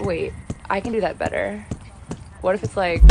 Wait, I can do that better. What if it's like.